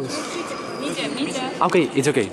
Okay, it's okay.